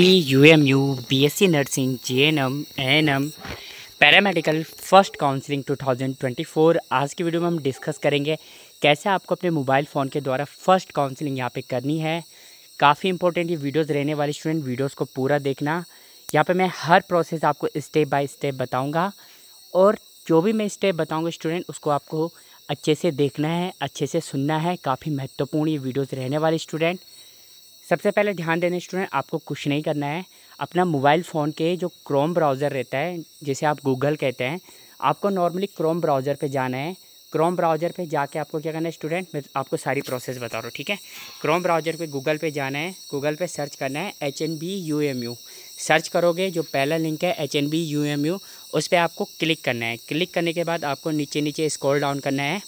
U M U B S C nursing J N M N M paramedical first counselling 2024 आज की video में हम discuss करेंगे कैसे आपको अपने मोबाइल फ़ोन के द्वारा फ़र्स्ट काउंसलिंग यहाँ पे करनी है। काफ़ी इंपॉर्टेंट ये वीडियोस रहने वाले स्टूडेंट वीडियोस को पूरा देखना। यहाँ पे मैं हर प्रोसेस आपको स्टेप बाय स्टेप बताऊँगा और जो भी मैं स्टेप बताऊँगा स्टूडेंट उसको आपको अच्छे से देखना है, अच्छे से सुनना है। काफ़ी महत्वपूर्ण ये वीडियोज़ रहने वाले स्टूडेंट सबसे पहले ध्यान देने स्टूडेंट आपको कुछ नहीं करना है। अपना मोबाइल फ़ोन के जो क्रोम ब्राउज़र रहता है, जिसे आप गूगल कहते हैं, आपको नॉर्मली क्रोम ब्राउज़र पे जाना है। क्रोम ब्राउज़र पे जाके आपको क्या करना है स्टूडेंट मैं आपको सारी प्रोसेस बता रहा हूँ, ठीक है? क्रोम ब्राउज़र पे गूगल पे जाना है गूगल पे सर्च करना है H N B U M U search करोगे, जो पहला लिंक है H N B U M U उस पर आपको क्लिक करना है। क्लिक करने के बाद आपको नीचे नीचे स्क्रॉल डाउन करना है।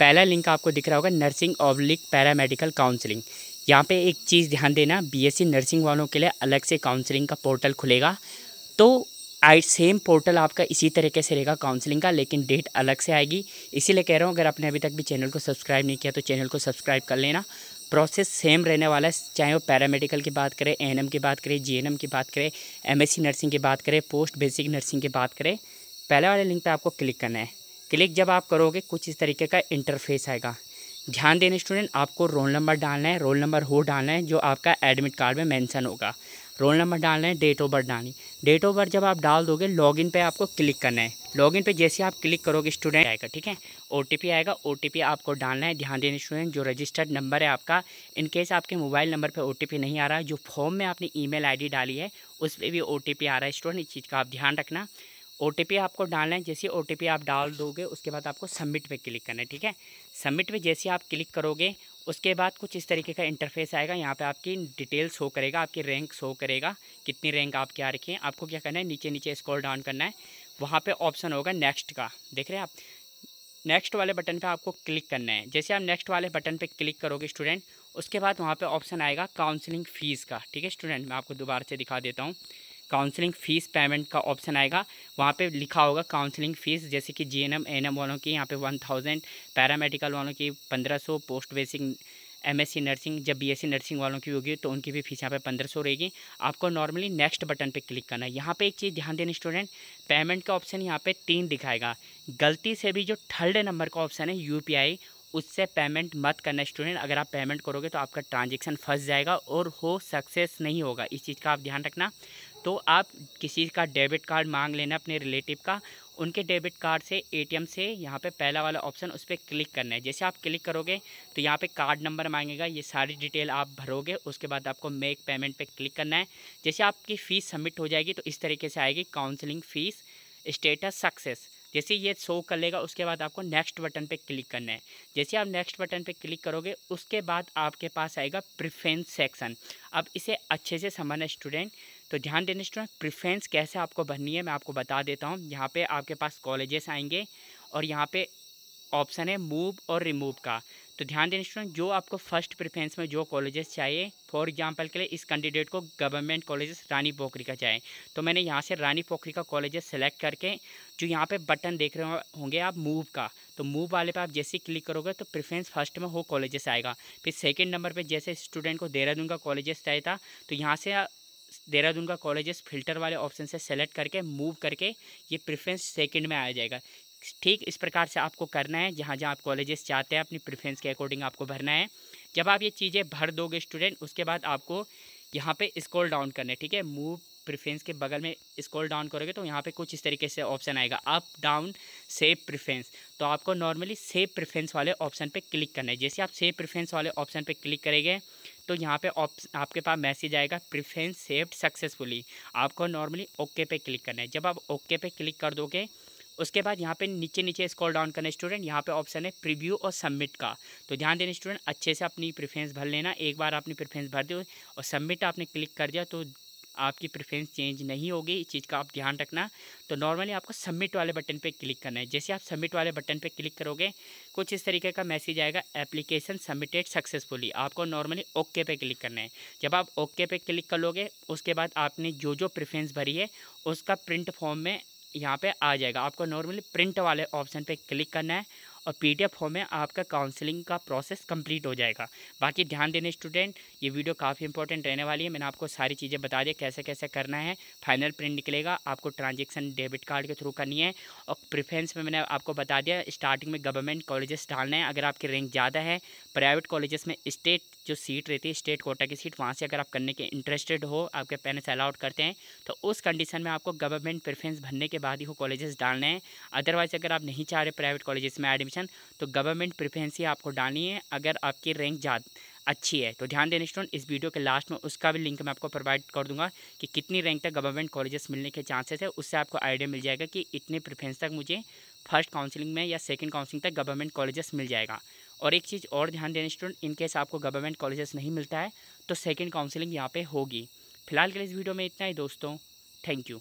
पहला लिंक आपको दिख रहा होगा नर्सिंग ऑब्लिक पैरामेडिकल काउंसलिंग यहाँ पे एक चीज़ ध्यान देना बीएससी नर्सिंग वालों के लिए अलग से काउंसलिंग का पोर्टल खुलेगा। तो आई सेम पोर्टल आपका इसी तरीके से रहेगा काउंसलिंग का, लेकिन डेट अलग से आएगी। इसीलिए कह रहा हूँ, अगर आपने अभी तक भी चैनल को सब्सक्राइब नहीं किया तो चैनल को सब्सक्राइब कर लेना। प्रोसेस सेम रहने वाला है, चाहे वो पैरामेडिकल की बात करें एएनएम की बात करें जीएनएम की बात करें एमएससी नर्सिंग की बात करें पोस्ट बेसिक नर्सिंग की बात करें, पहले वाले लिंक पे आपको क्लिक करना है। क्लिक जब आप करोगे, कुछ इस तरीके का इंटरफेस आएगा। ध्यान देने स्टूडेंट आपको रोल नंबर डालना है रोल नंबर हो डालना है, जो आपका एडमिट कार्ड में मेंशन होगा। रोल नंबर डालना है डेट ऑफ़ बर्थ डालनी। डेट ऑफ़ बर्थ जब आप डाल दोगे लॉगिन पे आपको क्लिक करना है। लॉगिन पे जैसे आप क्लिक करोगे स्टूडेंट आएगा, ठीक है? ओटीपी आएगा ओटीपी आपको डालना है, ध्यान देने स्टूडेंट जो रजिस्टर्ड नंबर है आपका इनकेस आपके मोबाइल नंबर पर ओ नहीं आ रहा है जो फॉर्म में आपने ई मेल डाली है, उस पर भी ओटीपी आ रहा है स्टूडेंट इस चीज़ का आप ध्यान रखना। ओटीपी आपको डालना है, जैसे ओटीपी आप डाल दोगे, उसके बाद आपको सबमिट पर क्लिक करना है, ठीक है? सबमिट पे जैसे आप क्लिक करोगे, उसके बाद कुछ इस तरीके का इंटरफेस आएगा। यहाँ पे आपकी डिटेल शो करेगा, आपकी रैंक शो करेगा, कितनी रैंक आप क्या रखी हैं आपको क्या करना है नीचे नीचे स्क्रॉल डाउन करना है। वहाँ पे ऑप्शन होगा नेक्स्ट का। देख रहे हैं आप? नेक्स्ट वाले बटन पे आपको क्लिक करना है। जैसे आप नेक्स्ट वाले बटन पे क्लिक करोगे स्टूडेंट उसके बाद वहाँ पे ऑप्शन आएगा काउंसलिंग फ़ीस का। ठीक है स्टूडेंट मैं आपको दोबारा से दिखा देता हूँ। काउंसलिंग फ़ीस पेमेंट का ऑप्शन आएगा। वहाँ पे लिखा होगा काउंसलिंग फ़ीस जैसे कि जी एन एम वालों की यहाँ पे वन थाउज़ेंड पैरामेडिकल वालों की पंद्रह सौ पोस्ट बेसिक एमएससी नर्सिंग जब बीएससी नर्सिंग वालों की होगी तो उनकी भी फ़ीस यहाँ पे पंद्रह सौ रहेगी। आपको नॉर्मली नेक्स्ट बटन पे क्लिक करना है। यहाँ पे एक चीज़ ध्यान देना स्टूडेंट पेमेंट का ऑप्शन यहाँ पे तीन दिखाएगा। गलती से भी जो थर्ड नंबर का ऑप्शन है यूपीआई उससे पेमेंट मत करना स्टूडेंट अगर आप पेमेंट करोगे तो आपका ट्रांजेक्शन फंस जाएगा और हो सक्सेस नहीं होगा। इस चीज़ का आप ध्यान रखना। तो आप किसी का डेबिट कार्ड मांग लेना अपने रिलेटिव का, उनके डेबिट कार्ड से एटीएम से यहाँ पे पहला वाला ऑप्शन उस पर क्लिक करना है। जैसे आप क्लिक करोगे तो यहाँ पे कार्ड नंबर मांगेगा, ये सारी डिटेल आप भरोगे, उसके बाद आपको मेक पेमेंट पे क्लिक करना है। जैसे आपकी फ़ीस सबमिट हो जाएगी तो इस तरीके से आएगी काउंसलिंग फ़ीस, स्टेटस सक्सेस। जैसे ये शो कर लेगा, उसके बाद आपको नेक्स्ट बटन पे क्लिक करना है। जैसे आप नेक्स्ट बटन पे क्लिक करोगे, उसके बाद आपके पास आएगा प्रिफ्रेंस सेक्शन। अब इसे अच्छे से समझना स्टूडेंट तो ध्यान देने स्टूडेंट प्रिफ्रेंस कैसे आपको भरनी है, मैं आपको बता देता हूँ। यहाँ पे आपके पास कॉलेजेस आएँगे और यहाँ पे ऑप्शन है मूव और रिमूव का। तो ध्यान देने स्टूडेंट जो आपको फ़र्स्ट प्रेफरेंस में जो कॉलेजेस चाहिए फॉर एग्जांपल के लिए इस कैंडिडेट को गवर्नमेंट कॉलेजेस रानी पोखरी का चाहिए। तो मैंने यहाँ से रानी पोखरी का कॉलेजेस सेलेक्ट करके जो यहाँ पे बटन देख रहे होंगे आप मूव का। तो मूव वाले पे आप जैसे क्लिक करोगे तो प्रेफरेंस फ़र्स्ट में हो कॉलेजेस आएगा। फिर सेकेंड नंबर पर जैसे स्टूडेंट को देहरादून का कॉलेजेस चाहिए था तो यहाँ से देहरादून का कॉलेजेस फ़िल्टर वाले ऑप्शन से सेलेक्ट करके मूव करके ये प्रेफरेंस सेकंड में आ जाएगा। ठीक इस प्रकार से आपको करना है, जहाँ जहाँ आप कॉलेजेस चाहते हैं, अपनी प्रेफरेंस के अकॉर्डिंग आपको भरना है। जब आप ये चीज़ें भर दोगे स्टूडेंट उसके बाद आपको यहाँ पे स्क्रॉल डाउन करना है, ठीक है? मूव प्रेफरेंस के बगल में स्क्रॉल डाउन करोगे तो यहाँ पे कुछ इस तरीके से ऑप्शन आएगा। अप डाउन सेव प्रेफरेंस तो आपको नॉर्मली सेव प्रेफरेंस वाले ऑप्शन पे क्लिक करना है। जैसे आप सेव प्रेफरेंस वाले ऑप्शन पे क्लिक करेंगे तो यहाँ पे आपके पास मैसेज आएगा, प्रिफ्रेंस सेव्ड सक्सेसफुली। आपको नॉर्मली ओके पे क्लिक करना है। जब आप ओके पे क्लिक कर दोगे, उसके बाद यहाँ पे नीचे नीचे स्क्रॉल डाउन करना स्टूडेंट। यहाँ पे ऑप्शन है प्रीव्यू और सबमिट का। तो ध्यान देना स्टूडेंट, अच्छे से अपनी प्रेफरेंस भर लेना। एक बार आपने प्रेफरेंस भर दी और सबमिट आपने क्लिक कर दिया तो आपकी प्रेफरेंस चेंज नहीं होगी, इस चीज़ का आप ध्यान रखना। तो नॉर्मली आपको सबमिट वाले बटन पे क्लिक करना है। जैसे आप सबमिट वाले बटन पे क्लिक करोगे, कुछ इस तरीके का मैसेज आएगा, एप्लीकेशन सबमिटेड सक्सेसफुली आपको नॉर्मली ओके पे क्लिक करना है। जब आप ओके पे क्लिक कर लोगे उसके बाद आपने जो जो प्रेफरेंस भरी है, उसका प्रिंट फॉर्म में यहाँ पे आ जाएगा। आपको नॉर्मली प्रिंट वाले ऑप्शन पे क्लिक करना है। और पी फॉर्म में आपका काउंसलिंग का प्रोसेस कंप्लीट हो जाएगा। बाकी ध्यान देने स्टूडेंट ये वीडियो काफ़ी इंपॉर्टेंट रहने वाली है। मैंने आपको सारी चीज़ें बता दी कैसे कैसे करना है। फाइनल प्रिंट निकलेगा, आपको ट्रांजेक्शन डेबिट कार्ड के थ्रू करनी है। और प्रिफ्रेंस में मैंने आपको बता दिया स्टार्टिंग में गवर्नमेंट कॉलेजेस डालना है। अगर आपकी रैंक ज़्यादा है प्राइवेट कॉलेजेस में स्टेट जो सीट रहती है स्टेट कोटा की सीट वहाँ से अगर आप करने के इंटरेस्टेड हो, आपके पेरेंट्स अलाउड करते हैं तो उस कंडीशन में आपको गवर्नमेंट प्रेफरेंस भरने के बाद ही वो कॉलेजेस डालने हैं। अदरवाइज़ अगर आप नहीं चाह रहे प्राइवेट कॉलेजेस में एडमिशन तो गवर्नमेंट प्रेफरेंस आपको डालनी है, अगर आपकी रैंक ज़्यादा, अच्छी है। तो ध्यान देने स्टूडेंट इस वीडियो के लास्ट में उसका भी लिंक मैं आपको प्रोवाइड कर दूँगा कि कितनी रैंक तक गवर्नमेंट कॉलेजेस मिलने के चांसेस है। उससे आपको आइडिया मिल जाएगा कि इतने प्रेफरेंस तक मुझे फ़र्स्ट काउंसलिंग में या सेकंड काउंसलिंग तक गवर्नमेंट कॉलेजेस मिल जाएगा। और एक चीज़ और ध्यान देने स्टूडेंट इनकेस आपको गवर्नमेंट कॉलेजेस नहीं मिलता है तो सेकेंड काउंसिलिंग यहाँ पर होगी। फ़िलहाल के लिए इस वीडियो में इतना ही दोस्तों थैंक यू